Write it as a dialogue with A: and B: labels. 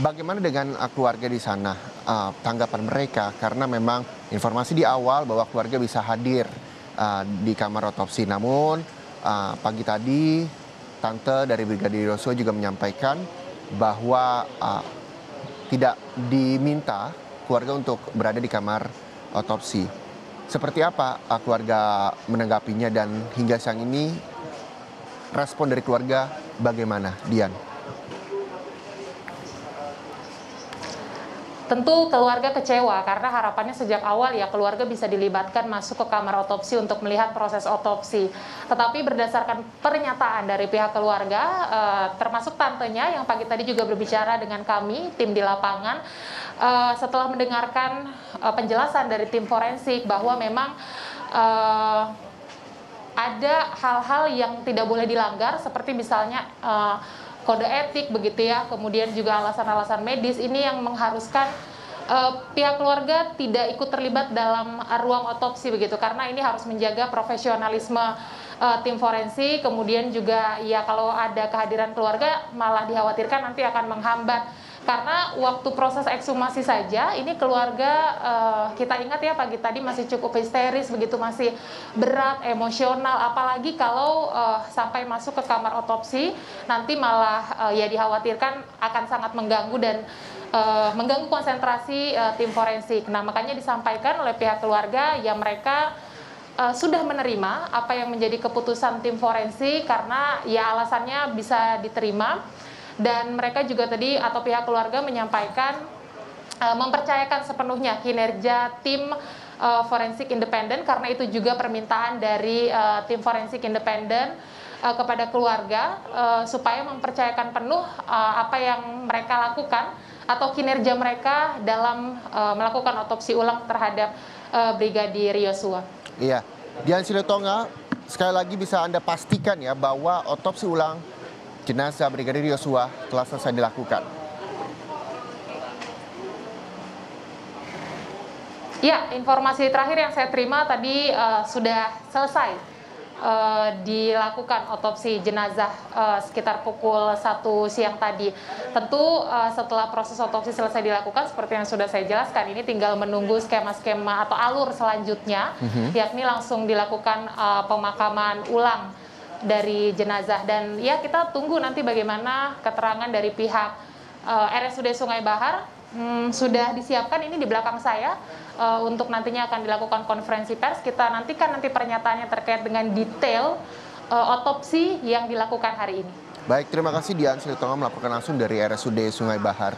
A: bagaimana dengan uh, keluarga di sana? Uh, tanggapan mereka karena memang informasi di awal bahwa keluarga bisa hadir uh, di kamar otopsi. Namun uh, pagi tadi tante dari Brigadir Yosua juga menyampaikan bahwa uh, tidak diminta keluarga untuk berada di kamar otopsi. Seperti apa uh, keluarga menanggapinya dan hingga siang ini respon dari keluarga bagaimana, Dian?
B: Tentu keluarga kecewa karena harapannya sejak awal ya keluarga bisa dilibatkan masuk ke kamar otopsi untuk melihat proses otopsi. Tetapi berdasarkan pernyataan dari pihak keluarga, eh, termasuk tantenya yang pagi tadi juga berbicara dengan kami, tim di lapangan, eh, setelah mendengarkan eh, penjelasan dari tim forensik bahwa memang eh, ada hal-hal yang tidak boleh dilanggar seperti misalnya eh, kode etik begitu ya, kemudian juga alasan-alasan medis ini yang mengharuskan uh, pihak keluarga tidak ikut terlibat dalam ruang otopsi begitu. Karena ini harus menjaga profesionalisme uh, tim forensik, kemudian juga ya kalau ada kehadiran keluarga malah dikhawatirkan nanti akan menghambat karena waktu proses ekshumasi saja ini keluarga uh, kita ingat ya pagi tadi masih cukup histeris begitu masih berat emosional apalagi kalau uh, sampai masuk ke kamar otopsi nanti malah uh, ya dikhawatirkan akan sangat mengganggu dan uh, mengganggu konsentrasi uh, tim forensik. Nah makanya disampaikan oleh pihak keluarga ya mereka uh, sudah menerima apa yang menjadi keputusan tim forensik karena ya alasannya bisa diterima dan mereka juga tadi atau pihak keluarga menyampaikan uh, mempercayakan sepenuhnya kinerja tim uh, forensik independen karena itu juga permintaan dari uh, tim forensik independen kepada keluarga supaya mempercayakan penuh uh, apa yang mereka lakukan atau kinerja mereka dalam melakukan otopsi ulang terhadap Brigadir Yosua.
A: Iya, Dian Silotonga, sekali lagi bisa Anda pastikan ya bahwa otopsi ulang jenazah Brigadir Yosua telah selesai dilakukan.
B: Ya, informasi terakhir yang saya terima tadi uh, sudah selesai uh, dilakukan otopsi jenazah uh, sekitar pukul 1 siang tadi. Tentu uh, setelah proses otopsi selesai dilakukan seperti yang sudah saya jelaskan ini tinggal menunggu skema-skema atau alur selanjutnya mm -hmm. yakni langsung dilakukan uh, pemakaman ulang dari jenazah dan ya kita tunggu nanti bagaimana keterangan dari pihak uh, eh, RSUD Sungai Bahar hmm, sudah disiapkan ini di belakang saya uh, untuk nantinya akan dilakukan konferensi pers kita nantikan nanti pernyataannya terkait dengan detail uh, otopsi yang dilakukan hari ini.
A: Baik, terima kasih Dian Silitonga melaporkan langsung dari RSUD Sungai Bahar.